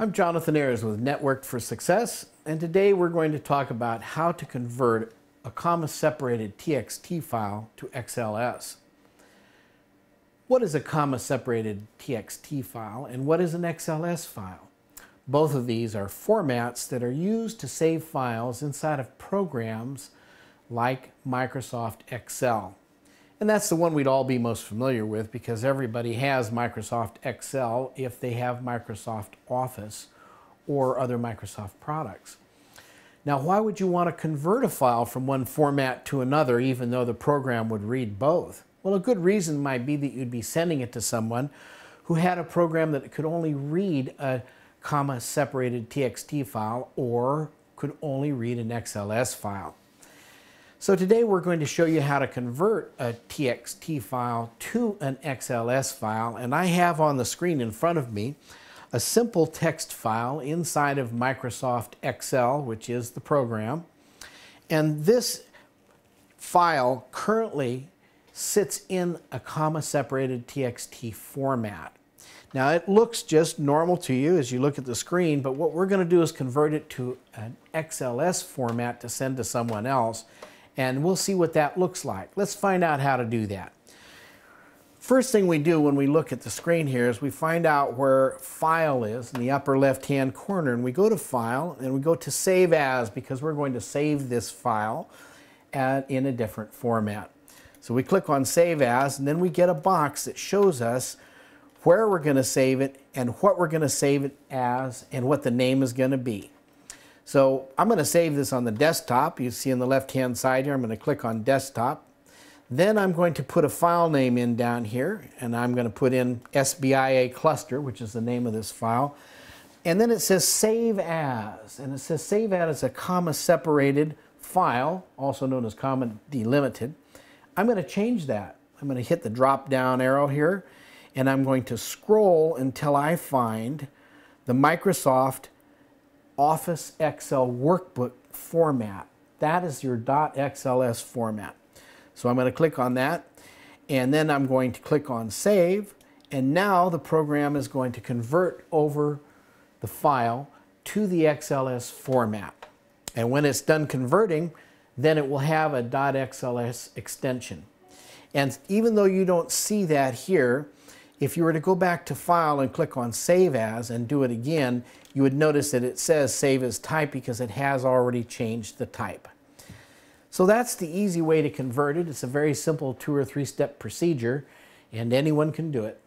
I'm Jonathan Ayres with Networked for Success, and today we're going to talk about how to convert a comma-separated TXT file to XLS. What is a comma-separated TXT file, and what is an XLS file? Both of these are formats that are used to save files inside of programs like Microsoft Excel. And that's the one we'd all be most familiar with because everybody has Microsoft Excel if they have Microsoft Office or other Microsoft products. Now, why would you want to convert a file from one format to another even though the program would read both? Well, a good reason might be that you'd be sending it to someone who had a program that could only read a comma separated TXT file or could only read an XLS file. So today we're going to show you how to convert a TXT file to an XLS file. And I have on the screen in front of me a simple text file inside of Microsoft Excel which is the program. And this file currently sits in a comma separated TXT format. Now it looks just normal to you as you look at the screen but what we're going to do is convert it to an XLS format to send to someone else and we'll see what that looks like. Let's find out how to do that. First thing we do when we look at the screen here is we find out where File is in the upper left-hand corner, and we go to File, and we go to Save As, because we're going to save this file at, in a different format. So we click on Save As, and then we get a box that shows us where we're going to save it, and what we're going to save it as, and what the name is going to be. So I'm going to save this on the desktop. You see on the left-hand side here, I'm going to click on Desktop. Then I'm going to put a file name in down here, and I'm going to put in SBIA cluster, which is the name of this file. And then it says Save As, and it says Save As a comma-separated file, also known as comma delimited. I'm going to change that. I'm going to hit the drop-down arrow here, and I'm going to scroll until I find the Microsoft Office Excel workbook format. That is your .xls format. So I'm going to click on that and then I'm going to click on save and now the program is going to convert over the file to the XLS format. And when it's done converting, then it will have a .xls extension. And even though you don't see that here, if you were to go back to File and click on Save As and do it again, you would notice that it says Save as Type because it has already changed the type. So that's the easy way to convert it. It's a very simple two or three step procedure and anyone can do it.